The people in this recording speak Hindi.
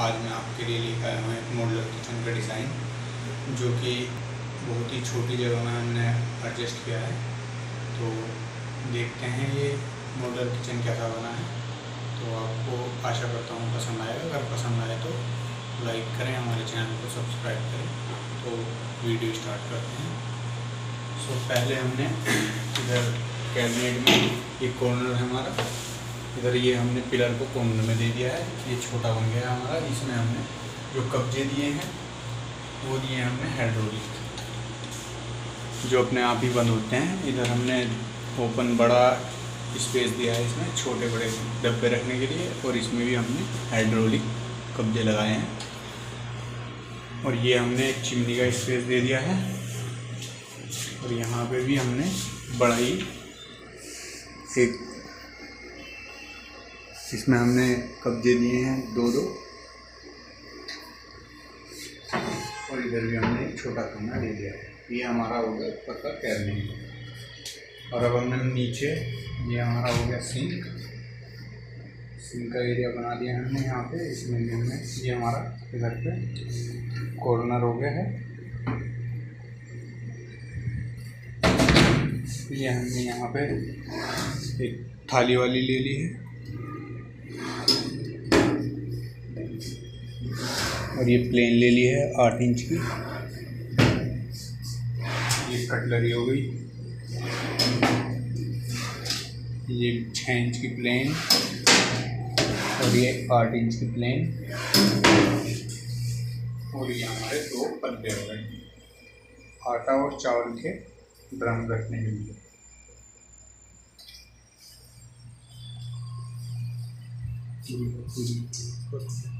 आज मैं आपके लिए लेकर आया हूँ एक मॉडलर किचन का डिज़ाइन जो कि बहुत ही छोटी जगह में हमने एडजस्ट किया है। तो देखते हैं ये मॉडलर किचन कैसा बना है। तो आपको आशा करता हूँ पसंद आएगा। अगर पसंद आए तो लाइक करें, हमारे चैनल को सब्सक्राइब करें। तो वीडियो स्टार्ट करते हैं। सो पहले हमने इधर कैबिनेट में एक कॉर्नर है हमारा। इधर ये हमने पिलर को कॉर्नर में दे दिया है। ये छोटा बन गया हमारा। इसमें हमने जो कब्जे दिए हैं, वो दिए हमने हाइड्रोलिक जो अपने आप ही बंद होते हैं। इधर हमने ओपन बड़ा स्पेस दिया है इसमें छोटे बड़े डब्बे रखने के लिए और इसमें भी हमने हाइड्रोलिक कब्जे लगाए हैं। और ये हमने एक चिमनी का स्पेस दे दिया है। और यहाँ पे भी हमने बड़ा ही एक इसमें हमने कब्जे लिए हैं दो दो और इधर भी हमने एक छोटा खाना ले लिया। है ये हमारा हो गया ऊपर का कैबिनेट और अब हमने नीचे, ये हमारा हो गया सिंक। सिंक का एरिया बना दिया हमने यहाँ पे। इसमें भी हमने, ये हमारा इधर पे कॉर्नर हो गया है। ये हमने यहाँ पे एक थाली वाली ले ली है। और ये प्लेन ले ली है आठ इंच की। ये कटलरी हो गई। ये छः इंच की प्लेन और ये आठ इंच की प्लेन और ये हमारे दो पल्ले हो गए। आटा और चावल के ड्रम रखने के लिए। पूरी पूरी